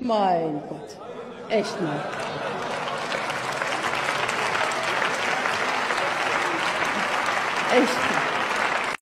Mein Gott. Echt mal. Echt.